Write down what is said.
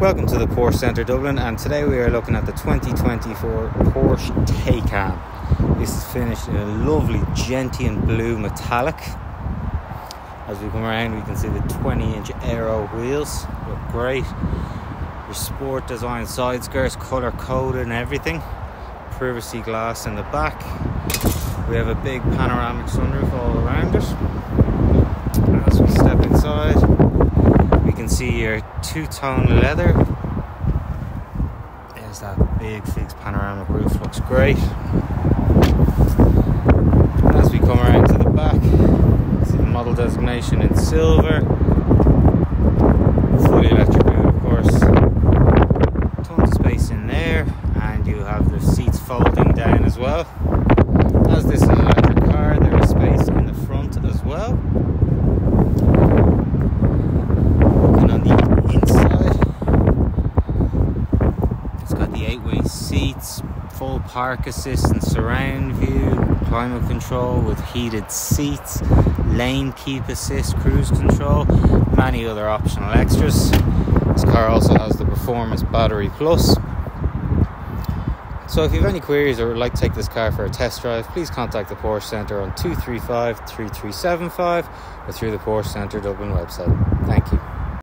Welcome to the Porsche Centre Dublin, and today we are looking at the 2024 Porsche Taycan. This is finished in a lovely gentian blue metallic. As we come around, we can see the 20 inch aero wheels look great. Your sport design side skirts, colour coded, and everything. Privacy glass in the back. We have a big panoramic sunroof all around it. As we step inside, can see your two-tone leather. There's that big fixed panoramic roof, looks great. As we come around to the back, see the model designation in silver. Fully electric of course. Tons of space in there, and you have the seats folding down as well. As this is electric car, there is space in the front as well. Seats, full park assist and surround view, climate control with heated seats, lane keep assist, cruise control, many other optional extras. This car also has the Performance Battery Plus. So if you have any queries or would like to take this car for a test drive, please contact the Porsche Centre on 235 3375 or through the Porsche Centre Dublin website. Thank you.